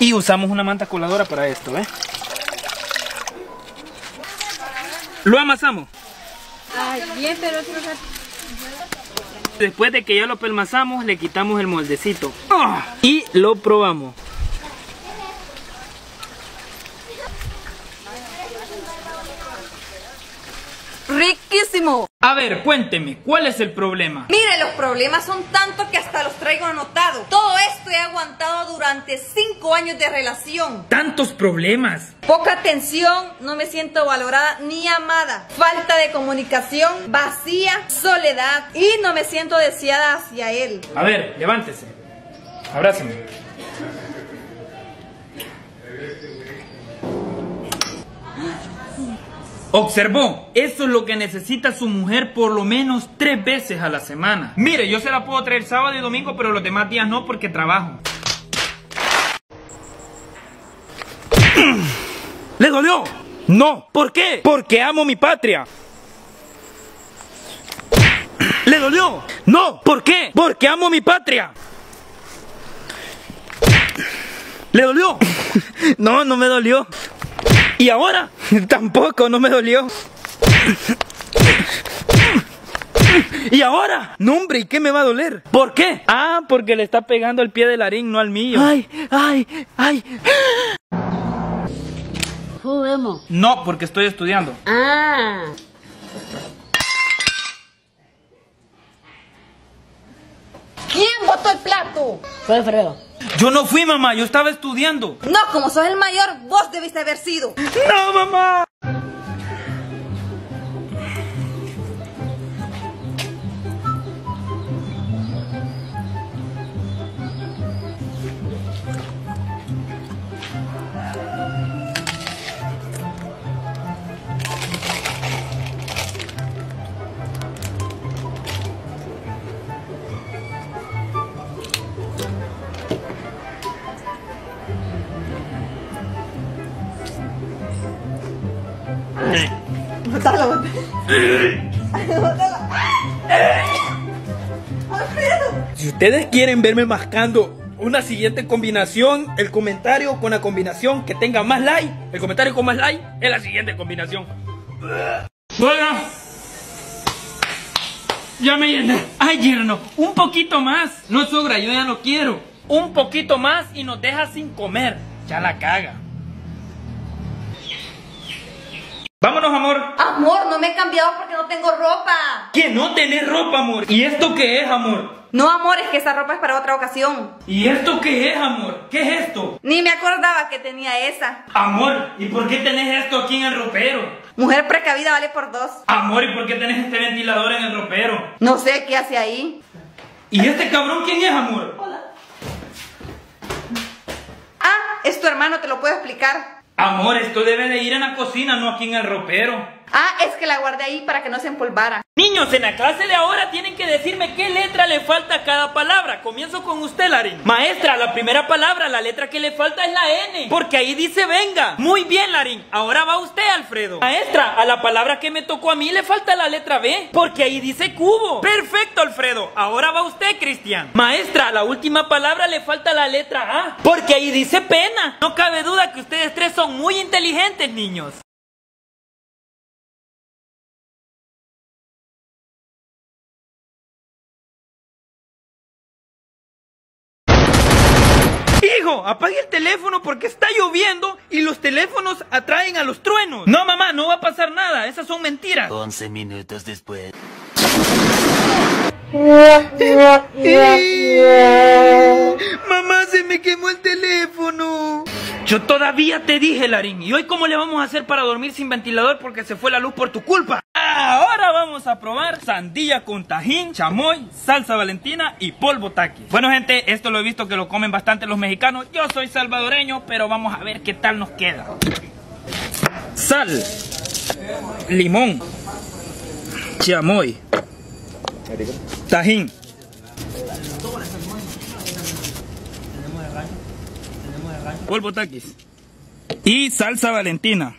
y usamos una manta coladora para esto, ¿eh? Lo amasamos. Ay, bien, pero otro. Después de que ya lo pelmazamos, le quitamos el moldecito. ¡Ah! Y lo probamos. Riquísimo. A ver, cuénteme, ¿cuál es el problema? Mire, los problemas son tantos que hasta los traigo anotado. Todo esto he aguantado durante cinco años de relación. Tantos problemas. Poca atención, no me siento valorada ni amada. Falta de comunicación, vacía, soledad y no me siento deseada hacia él. A ver, levántese. Abrázame. Observó, eso es lo que necesita su mujer por lo menos tres veces a la semana. Mire, yo se la puedo traer sábado y domingo, pero los demás días no porque trabajo. ¿Le dolió? No. ¿Por qué? Porque amo mi patria. ¿Le dolió? No. ¿Por qué? Porque amo mi patria. ¿Le dolió? No, no me dolió. ¿Y ahora? Tampoco, no me dolió. ¿Y ahora? No, hombre, ¿y qué me va a doler? ¿Por qué? Ah, porque le está pegando el pie del harín, no al mío. Ay, ay, ay. Juguemos. No, porque estoy estudiando. Ah. ¿Quién botó el plato? Fue Alfredo. Yo no fui, mamá, yo estaba estudiando. No, como sos el mayor, vos debiste haber sido. No, mamá. Si ustedes quieren verme mascando una siguiente combinación, el comentario con la combinación que tenga más like, el comentario con más like es la siguiente combinación. Bueno, ya me llené. Ay, yerno, un poquito más. No sobra, yo ya no quiero. Un poquito más y nos deja sin comer. Ya la caga. Vámonos, amor. Amor, no me he cambiado porque no tengo ropa. Que no tenés ropa, amor. ¿Y esto qué es, amor? No, amor, es que esa ropa es para otra ocasión. ¿Y esto qué es, amor? ¿Qué es esto? Ni me acordaba que tenía esa. Amor, ¿y por qué tenés esto aquí en el ropero? Mujer precavida vale por dos. Amor, ¿y por qué tenés este ventilador en el ropero? No sé qué hace ahí. ¿Y este cabrón quién es, amor? Ah, es tu hermano, te lo puedo explicar. Amor, esto debe de ir en la cocina, no aquí en el ropero. Ah, es que la guardé ahí para que no se empolvara. Niños, en la clase de ahora tienen que decirme qué letra le falta a cada palabra. Comienzo con usted, Larín. Maestra, la primera palabra, la letra que le falta es la N. Porque ahí dice venga. Muy bien, Larín. Ahora va usted, Alfredo. Maestra, a la palabra que me tocó a mí le falta la letra B. Porque ahí dice cubo. Perfecto, Alfredo. Ahora va usted, Cristian. Maestra, a la última palabra le falta la letra A. Porque ahí dice pena. No cabe duda que ustedes tres son muy inteligentes, niños. Hijo, apague el teléfono porque está lloviendo y los teléfonos atraen a los truenos. No, mamá, no va a pasar nada. Esas son mentiras. 11 minutos después. Mamá, se me quemó el teléfono. Yo todavía te dije, Larín. ¿Y hoy cómo le vamos a hacer para dormir sin ventilador porque se fue la luz por tu culpa? Ahora vamos a probar sandía con tajín, chamoy, salsa valentina y polvo taqui. Bueno gente, esto lo he visto que lo comen bastante los mexicanos. Yo soy salvadoreño, pero vamos a ver qué tal nos queda. Sal, limón, chamoy, tajín. Polvo taquis. Y salsa valentina.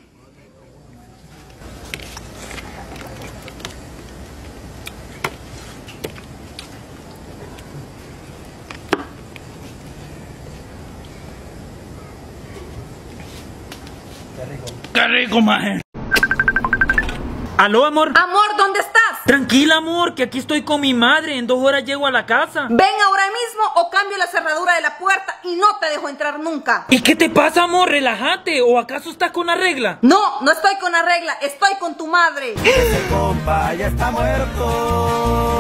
Qué rico, maje. ¿Aló, amor? Amor, ¿dónde estás? Tranquila, amor, que aquí estoy con mi madre. En dos horas llego a la casa. Ven ahora mismo o cambio la cerradura de la puerta y no te dejo entrar nunca. ¿Y qué te pasa, amor? Relájate. ¿O acaso estás con la regla? No, no estoy con la regla, estoy con tu madre. Ese compa ya está muerto.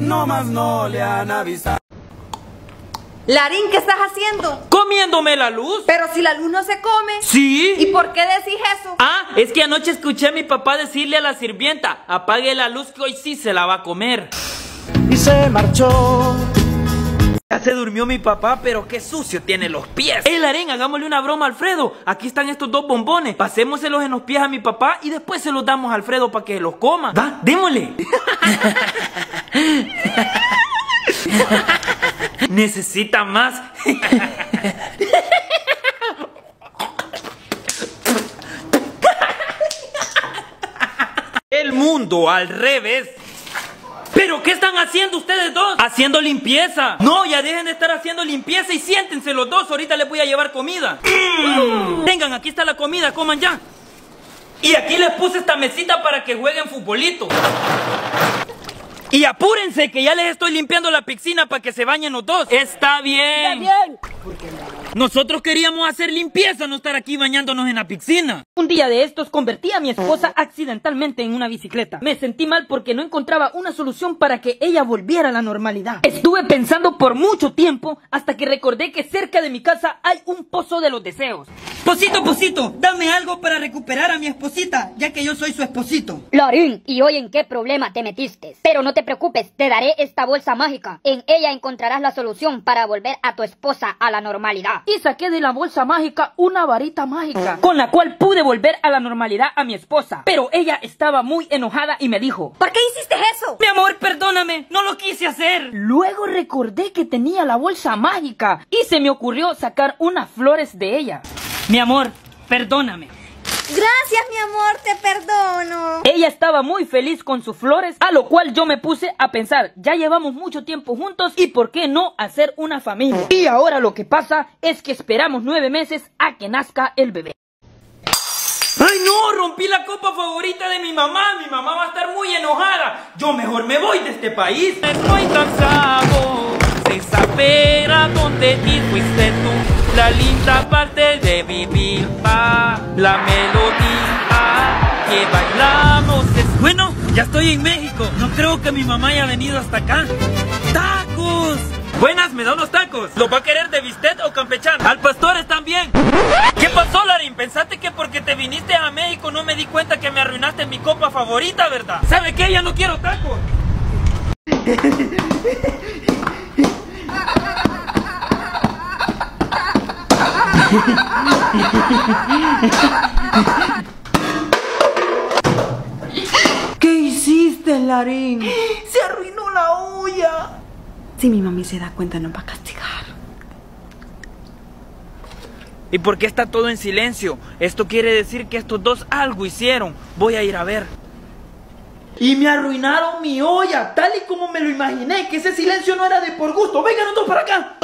No más no le han avisado. Larín, ¿qué estás haciendo? Comiéndome la luz. Pero si la luz no se come. Sí. ¿Y por qué decís eso? Ah, es que anoche escuché a mi papá decirle a la sirvienta, apague la luz que hoy sí se la va a comer. Y se marchó. Ya se durmió mi papá, pero qué sucio tiene los pies. El Aren, hagámosle una broma a Alfredo. Aquí están estos dos bombones. Pasémoselos en los pies a mi papá y después se los damos a Alfredo para que los coma. Va, démosle. Necesita más. El mundo al revés. ¿Pero qué están haciendo ustedes dos? Haciendo limpieza. No, ya dejen de estar haciendo limpieza y siéntense los dos. Ahorita les voy a llevar comida. Mm. Vengan, aquí está la comida, coman ya. Y aquí les puse esta mesita para que jueguen futbolito. Y apúrense que ya les estoy limpiando la piscina para que se bañen los dos. Está bien. bien. Nosotros queríamos hacer limpieza, no estar aquí bañándonos en la piscina. Un día de estos convertí a mi esposa accidentalmente en una bicicleta. Me sentí mal porque no encontraba una solución para que ella volviera a la normalidad. Estuve pensando por mucho tiempo hasta que recordé que cerca de mi casa hay un pozo de los deseos. Posito, Posito, dame algo para recuperar a mi esposita, ya que yo soy su esposito. Lorín, ¿y hoy en qué problema te metiste? Pero no te preocupes, te daré esta bolsa mágica. En ella encontrarás la solución para volver a tu esposa a la normalidad. Y saqué de la bolsa mágica una varita mágica, con la cual pude volver a la normalidad a mi esposa. Pero ella estaba muy enojada y me dijo, ¿Por qué hiciste eso? Mi amor, perdóname, no lo quise hacer. Luego recordé que tenía la bolsa mágica y se me ocurrió sacar unas flores de ella. Mi amor, perdóname. Gracias, mi amor, te perdono. Ella estaba muy feliz con sus flores, a lo cual yo me puse a pensar, ya llevamos mucho tiempo juntos y por qué no hacer una familia. Y ahora lo que pasa es que esperamos nueve meses a que nazca el bebé. ¡Ay no! Rompí la copa favorita de mi mamá. Mi mamá va a estar muy enojada. Yo mejor me voy de este país. Estoy cansado sin saber a dónde ir. Fuiste tú la linda parte de vivir. Pa, la melodía que bailamos. Es... Bueno, ya estoy en México. No creo que mi mamá haya venido hasta acá. ¡Tacos! Buenas, me da unos tacos. ¿Los va a querer de bistec o campechano? Al pastor están bien. ¿Qué pasó, Larín? ¿Pensaste que porque te viniste a México no me di cuenta que me arruinaste mi copa favorita, verdad? ¿Sabe qué? Ya no quiero tacos. ¿Qué hiciste, Larín? Se arruinó la olla. Si mi mami se da cuenta, nos va a castigar. ¿Y por qué está todo en silencio? Esto quiere decir que estos dos algo hicieron. Voy a ir a ver. Y me arruinaron mi olla, tal y como me lo imaginé, que ese silencio no era de por gusto. Vengan todos para acá.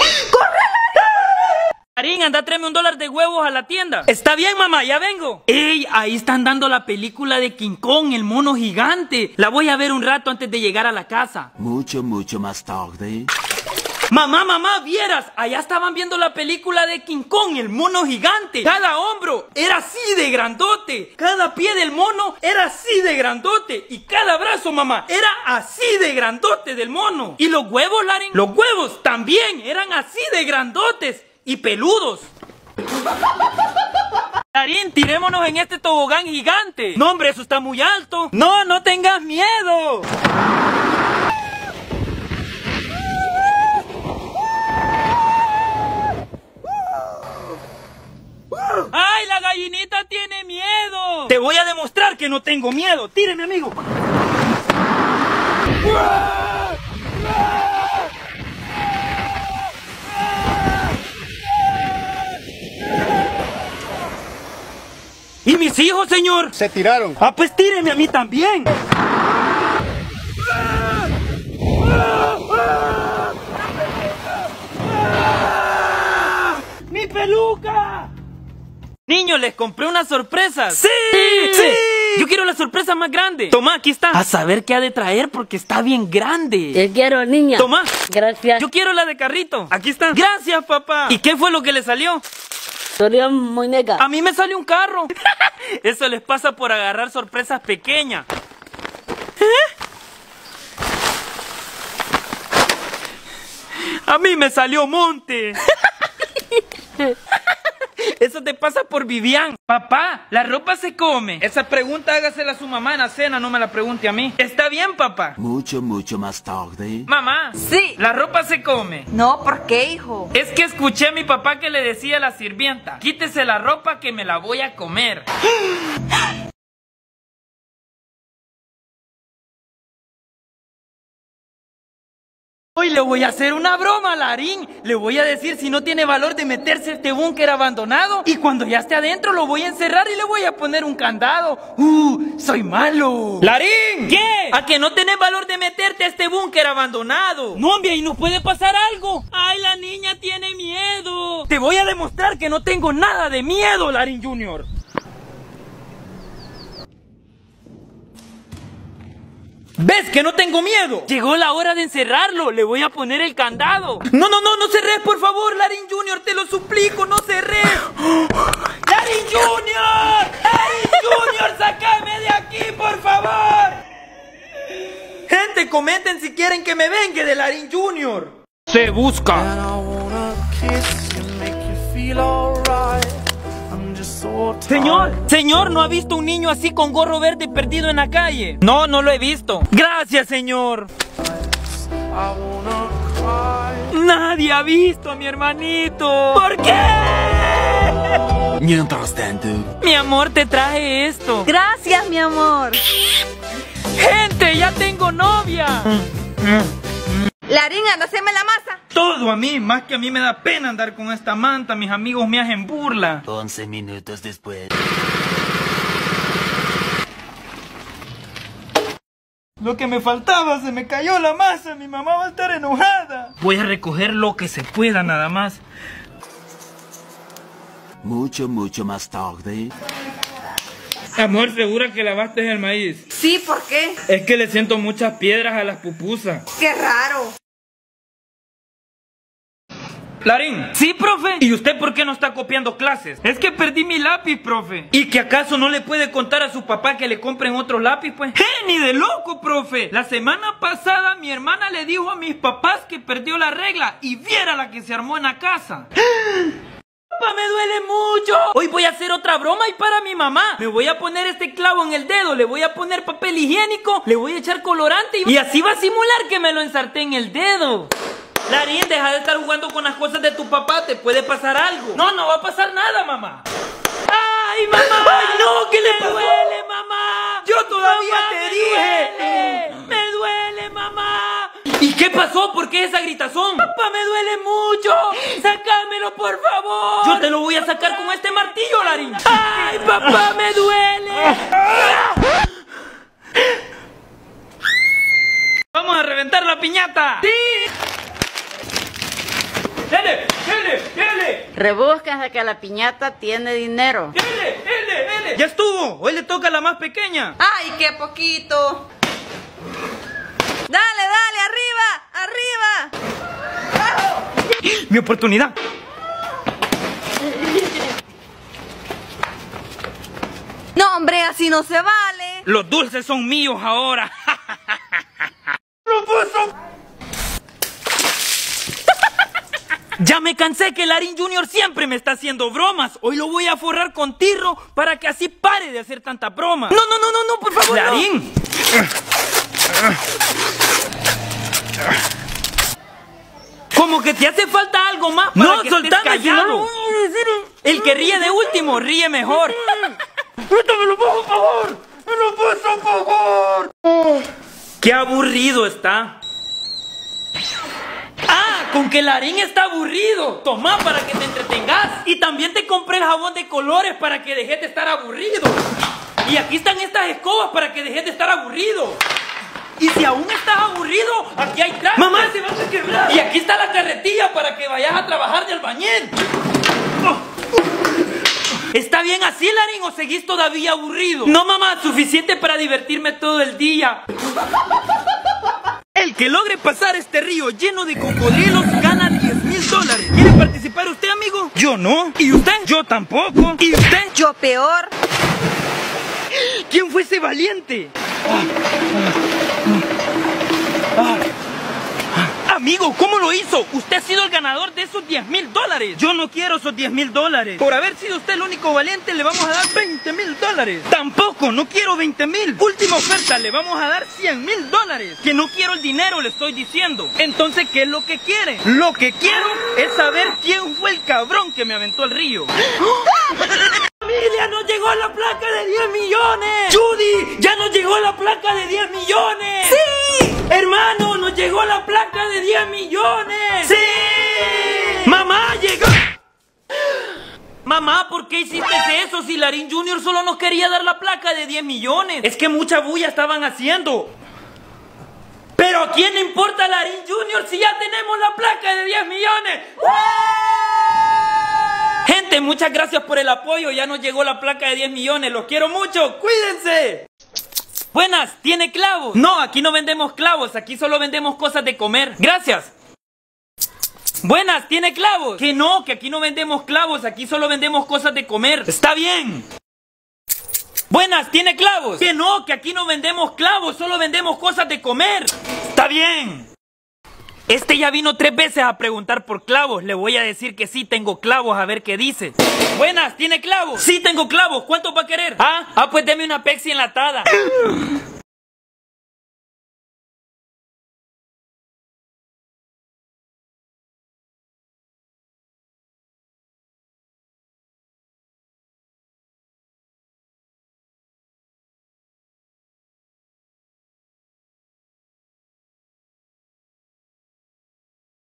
Anda, tráeme un dólar de huevos a la tienda. Está bien, mamá, ya vengo. ¡Ey! Ahí están dando la película de King Kong, el mono gigante. La voy a ver un rato antes de llegar a la casa. Mucho, mucho más tarde. Mamá, mamá, vieras, allá estaban viendo la película de King Kong, el mono gigante. Cada hombro era así de grandote. Cada pie del mono era así de grandote. Y cada brazo, mamá, era así de grandote del mono. Y los huevos, Laren, los huevos también eran así de grandotes y peludos. Larín, tirémonos en este tobogán gigante. No, hombre, eso está muy alto. No, no tengas miedo. ¡Ay, la gallinita tiene miedo! Te voy a demostrar que no tengo miedo. Tíreme, amigo. ¿Y mis hijos, señor? Se tiraron. Ah, pues tíreme a mí también. ¡Mi peluca! Niños, les compré una sorpresa. ¡Sí! ¡Sí! Yo quiero la sorpresa más grande. Toma, aquí está. A saber qué ha de traer porque está bien grande. Te quiero, niña. Toma. Gracias. Yo quiero la de carrito. Aquí está. Gracias, papá. ¿Y qué fue lo que le salió? Salió muñeca. A mí me salió un carro. Eso les pasa por agarrar sorpresas pequeñas. ¿Eh? A mí me salió monte. Eso te pasa por Vivian. Papá, ¿la ropa se come? Esa pregunta hágasela a su mamá en la cena, no me la pregunte a mí. ¿Está bien, papá? Mucho, mucho más tarde. Mamá. Sí. ¿La ropa se come? No, ¿por qué, hijo? Es que escuché a mi papá que le decía a la sirvienta, quítese la ropa que me la voy a comer. Hoy le voy a hacer una broma, Larín. Le voy a decir si no tiene valor de meterse a este búnker abandonado. Y cuando ya esté adentro lo voy a encerrar y le voy a poner un candado. ¡Uh! ¡Soy malo! ¡Larín! ¿Qué? ¿A que no tenés valor de meterte a este búnker abandonado? No, hombre, ahí no puede pasar algo. ¡Ay, la niña tiene miedo! Te voy a demostrar que no tengo nada de miedo, Larín Junior. ¿Ves que no tengo miedo? Llegó la hora de encerrarlo. Le voy a poner el candado. No, no, no, no cerres, por favor, Larin Junior. Te lo suplico, no cerres. ¡Larin Junior! ¡Larin Junior, sácame de aquí, por favor! Gente, comenten si quieren que me vengue de Larin Junior. Se busca. Señor, señor, ¿no ha visto un niño así con gorro verde perdido en la calle? No, no lo he visto. Gracias, señor. Nadie ha visto a mi hermanito. ¿Por qué? Mientras tanto. Mi amor, te traje esto. Gracias, mi amor. Gente, ya tengo novia. Larín, anda, haceme la masa. Todo a mí, más que a mí me da pena andar con esta manta. Mis amigos me hacen burla. 11 minutos después. Lo que me faltaba, se me cayó la masa. Mi mamá va a estar enojada. Voy a recoger lo que se pueda nada más. Mucho, mucho más tarde. Amor, ¿segura que lavaste el maíz? Sí, ¿por qué? Es que le siento muchas piedras a las pupusas. Qué raro. Larín. Sí, profe. ¿Y usted por qué no está copiando clases? Es que perdí mi lápiz, profe. ¿Y que acaso no le puede contar a su papá que le compren otro lápiz, pues? ¡Eh, ni de loco, profe! La semana pasada mi hermana le dijo a mis papás que perdió la regla y viera la que se armó en la casa. ¡Papá, me duele mucho! Hoy voy a hacer otra broma y para mi mamá. Me voy a poner este clavo en el dedo, le voy a poner papel higiénico, le voy a echar colorante y, y así va a simular que me lo ensarté en el dedo. Larín, deja de estar jugando con las cosas de tu papá, te puede pasar algo. No, no va a pasar nada, mamá. ¡Ay, mamá! ¡Ay, no! ¿Qué le pasó? ¡Me duele, mamá! ¡Yo todavía Mamá, te me dije! duele. ¡Me duele, mamá! ¿Y qué pasó? ¿Por qué esa gritazón? ¡Papá, me duele mucho! ¡Sácamelo, por favor! Yo te lo voy a sacar con este martillo, Larín. ¡Ay, papá, me duele! ¡Vamos a reventar la piñata! ¡Sí! ¡Dele! ¡Dele! ¡Dele! Rebúsquense que la piñata tiene dinero. ¡Dele! ¡Dele! ¡Dele! ¡Ya estuvo! Hoy le toca a la más pequeña. Ay, qué poquito. Dale, dale, arriba, arriba. Mi oportunidad. No, hombre, así no se vale. Los dulces son míos ahora. ¡Lo puso! Ya me cansé que Larín Junior siempre me está haciendo bromas. Hoy lo voy a forrar con tirro para que así pare de hacer tanta broma. No, no, no, no, no, por favor. no. Larín. Como que te hace falta algo más para No, que estés soltame, callado. decir. El que ríe de último ríe mejor. ¡Préstame por favor! ¡Me lo prestas, por favor! Qué aburrido está. Ah, con que Larín está aburrido. Toma para que te entretengas. Y también te compré el jabón de colores para que dejes de estar aburrido. Y aquí están estas escobas para que dejes de estar aburrido. Y si aún estás aburrido, aquí hay trajes. Mamá, se va a quebrar. Y aquí está la carretilla para que vayas a trabajar de albañil. ¿Está bien así, Larín, o seguís todavía aburrido? No, mamá, suficiente para divertirme todo el día. El que logre pasar este río lleno de cocodrilos gana 10 mil dólares. ¿Quiere participar usted, amigo? Yo no. ¿Y usted? Yo tampoco. ¿Y usted? Yo peor. ¿Quién fue ese valiente? Amigo, ¿cómo lo hizo? Usted ha sido el ganador de esos 10 mil dólares. Yo no quiero esos 10 mil dólares. Por haber sido usted el único valiente, le vamos a dar 20 mil dólares. Tampoco, no quiero 20 mil. Última oferta, le vamos a dar 100 mil dólares. Que no quiero el dinero, le estoy diciendo. Entonces, ¿qué es lo que quiere? Lo que quiero es saber quién fue el cabrón que me aventó al río. ¡Familia, nos llegó la placa de 10 millones! ¡Judy! ¡Ya nos llegó la placa de 10 millones! ¡Sí! ¡Hermano, nos llegó la placa de 10 millones! ¡Sí! ¡Mamá, llegó! Mamá, ¿por qué hiciste eso si Larín Junior solo nos quería dar la placa de 10 millones? Es que mucha bulla estaban haciendo. Pero ¿a quién le importa Larín Junior si ya tenemos la placa de 10 millones? Muchas gracias por el apoyo. Ya nos llegó la placa de 10 millones. Los quiero mucho. Cuídense. Buenas, ¿tiene clavos? No, aquí no vendemos clavos. Aquí solo vendemos cosas de comer. Gracias. Buenas, ¿tiene clavos? Que no, que aquí no vendemos clavos. Aquí solo vendemos cosas de comer. Está bien. Buenas, ¿tiene clavos? Que no, que aquí no vendemos clavos. Solo vendemos cosas de comer. Está bien. Este ya vino tres veces a preguntar por clavos. Le voy a decir que sí tengo clavos, a ver qué dice. Buenas, ¿tiene clavos? Sí tengo clavos. ¿Cuánto va a querer? Ah, ah, pues deme una Pepsi enlatada.